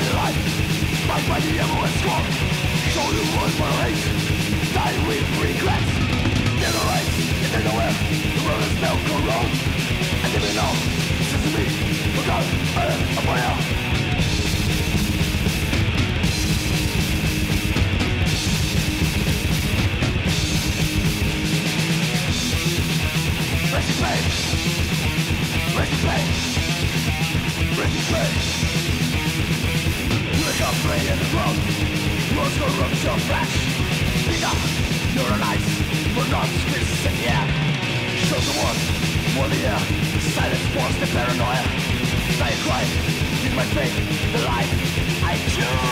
the light Fight by the evil and scorn Show the world for hate Die with regrets Generate into nowhere The world is now corrode And even now Listen to me Look out I am a Play in the ground Yours corrupts your flesh Enough, you're an ice For not this in the Show the world, more the air Silence force the paranoia I cry, in my faith, the life I choose